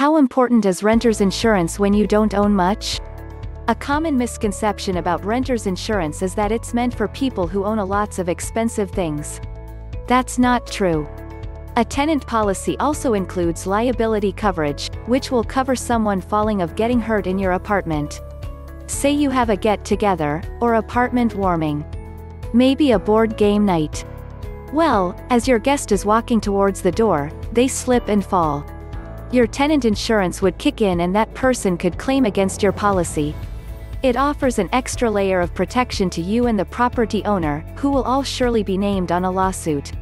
How important is renter's insurance when you don't own much? A common misconception about renter's insurance is that it's meant for people who own a lots of expensive things. That's not true. A tenant policy also includes liability coverage, which will cover someone falling of getting hurt in your apartment. Say you have a get-together, or apartment warming. Maybe a board game night. Well, as your guest is walking towards the door, they slip and fall. Your tenant insurance would kick in and that person could claim against your policy. It offers an extra layer of protection to you and the property owner, who will all surely be named on a lawsuit.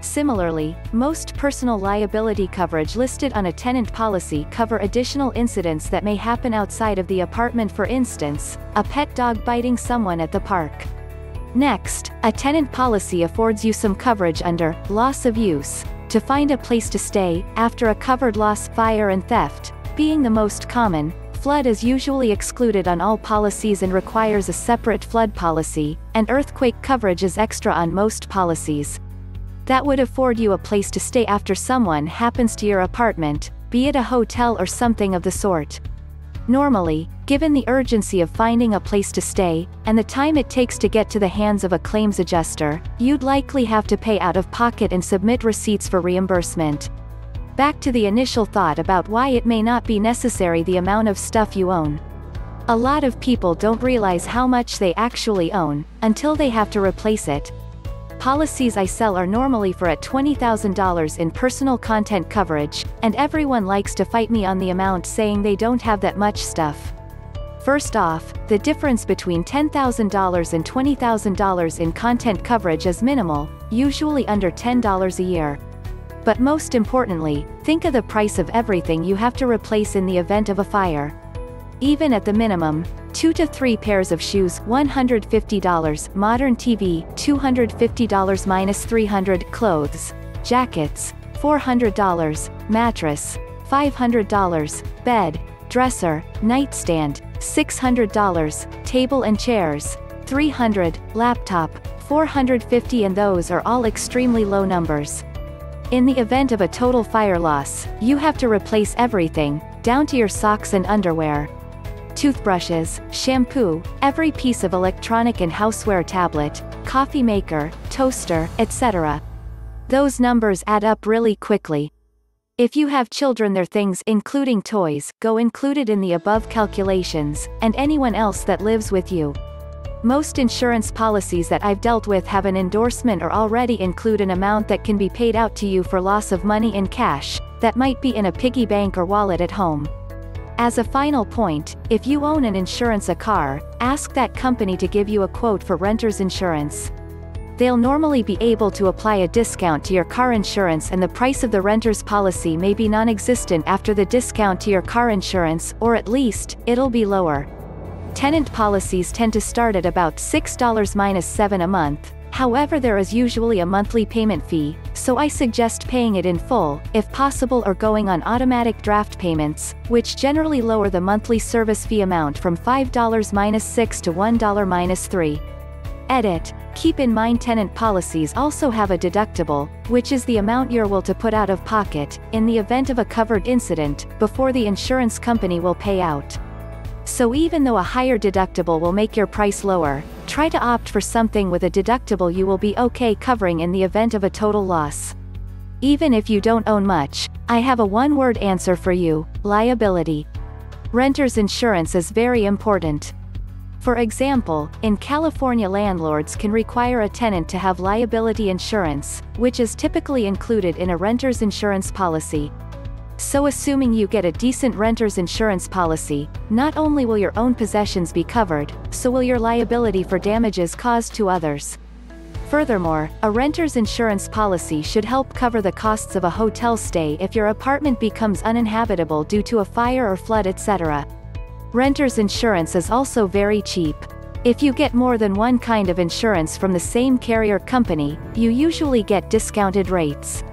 Similarly, most personal liability coverage listed on a tenant policy cover additional incidents that may happen outside of the apartment for instance, a pet dog biting someone at the park. Next, a tenant policy affords you some coverage under loss of use to find a place to stay after a covered loss, fire and theft, being the most common. Flood is usually excluded on all policies and requires a separate flood policy, and earthquake coverage is extra on most policies. That would afford you a place to stay after someone happens to your apartment, be it a hotel or something of the sort. Normally, given the urgency of finding a place to stay, and the time it takes to get to the hands of a claims adjuster, you'd likely have to pay out of pocket and submit receipts for reimbursement. Back to the initial thought about why it may not be necessary the amount of stuff you own. A lot of people don't realize how much they actually own, until they have to replace it, policies I sell are normally for at $20,000 in personal content coverage, and everyone likes to fight me on the amount saying they don't have that much stuff. First off, the difference between $10,000 and $20,000 in content coverage is minimal, usually under $10 a year. But most importantly, think of the price of everything you have to replace in the event of a fire. Even at the minimum, 2 to 3 pairs of shoes $150 modern TV $250 minus 300 clothes jackets $400 mattress $500 bed dresser nightstand $600 table and chairs 300 laptop 450 and those are all extremely low numbers in the event of a total fire loss, you have to replace everything, down to your socks and underwear toothbrushes, shampoo, every piece of electronic and houseware tablet, coffee maker, toaster, etc. Those numbers add up really quickly. If you have children their things including toys go included in the above calculations, and anyone else that lives with you. Most insurance policies that I've dealt with have an endorsement or already include an amount that can be paid out to you for loss of money in cash, that might be in a piggy bank or wallet at home. As a final point, if you own an insurance a car, ask that company to give you a quote for renter's insurance. They'll normally be able to apply a discount to your car insurance and the price of the renter's policy may be non-existent after the discount to your car insurance, or at least, it'll be lower. Tenant policies tend to start at about $6 minus 7 a month, However there is usually a monthly payment fee, so I suggest paying it in full, if possible or going on automatic draft payments, which generally lower the monthly service fee amount from $5 minus 6 to $1 minus 3. Edit. Keep in mind tenant policies also have a deductible, which is the amount you're will to put out of pocket, in the event of a covered incident, before the insurance company will pay out. So even though a higher deductible will make your price lower, try to opt for something with a deductible you will be okay covering in the event of a total loss. Even if you don't own much, I have a one-word answer for you, liability. Renter's insurance is very important. For example, in California landlords can require a tenant to have liability insurance, which is typically included in a renter's insurance policy. So assuming you get a decent renter's insurance policy, not only will your own possessions be covered, so will your liability for damages caused to others. Furthermore, a renter's insurance policy should help cover the costs of a hotel stay if your apartment becomes uninhabitable due to a fire or flood etc. Renter's insurance is also very cheap. If you get more than one kind of insurance from the same carrier company, you usually get discounted rates.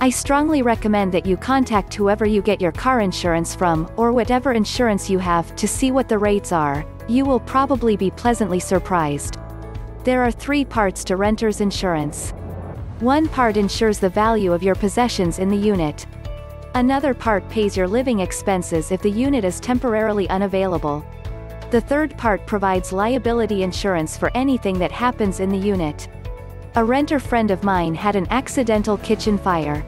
I strongly recommend that you contact whoever you get your car insurance from, or whatever insurance you have, to see what the rates are. You will probably be pleasantly surprised. There are three parts to renter's insurance. One part insures the value of your possessions in the unit. Another part pays your living expenses if the unit is temporarily unavailable. The third part provides liability insurance for anything that happens in the unit. A renter friend of mine had an accidental kitchen fire.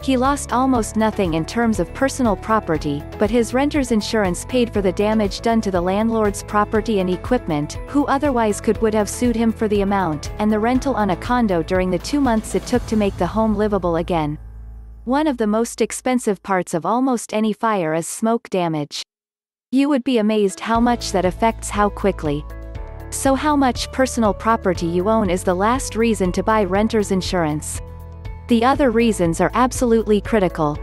He lost almost nothing in terms of personal property, but his renter's insurance paid for the damage done to the landlord's property and equipment, who otherwise could would have sued him for the amount, and the rental on a condo during the two months it took to make the home livable again. One of the most expensive parts of almost any fire is smoke damage. You would be amazed how much that affects how quickly. So how much personal property you own is the last reason to buy renter's insurance. The other reasons are absolutely critical.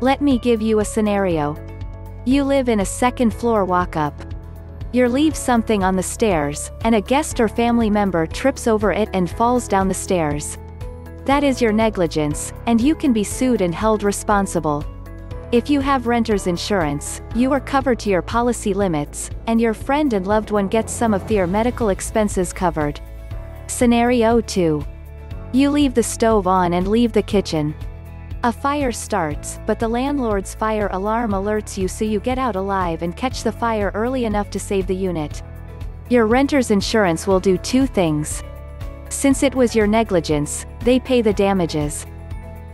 Let me give you a scenario. You live in a second floor walk up. You leave something on the stairs, and a guest or family member trips over it and falls down the stairs. That is your negligence, and you can be sued and held responsible. If you have renter's insurance, you are covered to your policy limits, and your friend and loved one gets some of their medical expenses covered. Scenario 2. You leave the stove on and leave the kitchen. A fire starts, but the landlord's fire alarm alerts you so you get out alive and catch the fire early enough to save the unit. Your renter's insurance will do two things. Since it was your negligence, they pay the damages.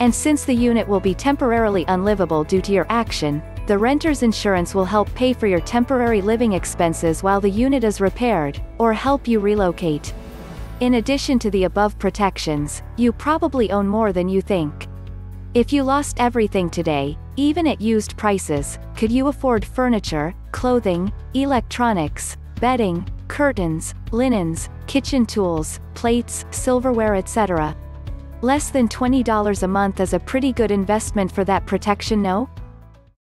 And since the unit will be temporarily unlivable due to your action, the renter's insurance will help pay for your temporary living expenses while the unit is repaired, or help you relocate. In addition to the above protections, you probably own more than you think. If you lost everything today, even at used prices, could you afford furniture, clothing, electronics, bedding, curtains, linens, kitchen tools, plates, silverware etc. Less than $20 a month is a pretty good investment for that protection no?